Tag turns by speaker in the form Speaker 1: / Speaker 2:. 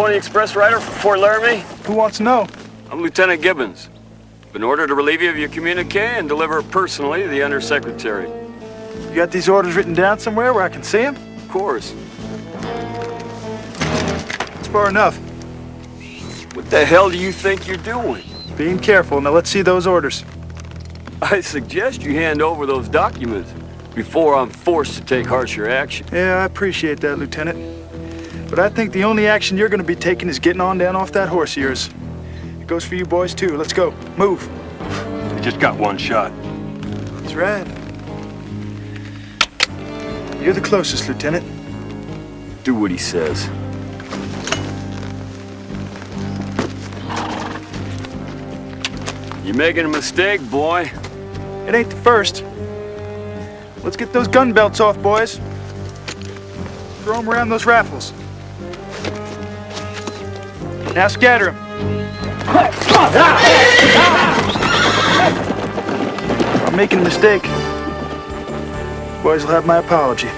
Speaker 1: Pony Express rider for Fort Laramie?
Speaker 2: Who wants to know?
Speaker 1: I'm Lieutenant Gibbons. Been ordered to relieve you of your communique and deliver it personally to the Undersecretary.
Speaker 2: You got these orders written down somewhere where I can see them?
Speaker 1: Of course.
Speaker 2: That's far enough.
Speaker 1: What the hell do you think you're doing?
Speaker 2: Being careful. Now let's see those orders.
Speaker 1: I suggest you hand over those documents before I'm forced to take harsher action.
Speaker 2: Yeah, I appreciate that, Lieutenant. But I think the only action you're gonna be taking is getting on down off that horse of yours. It goes for you boys too. Let's go. Move.
Speaker 3: They just got one shot.
Speaker 2: That's right. You're the closest, Lieutenant.
Speaker 1: Do what he says. You're making a mistake, boy.
Speaker 2: It ain't the first. Let's get those gun belts off, boys. Throw them around those raffles. Now scatter them. I'm making a mistake. Boys will have my apology.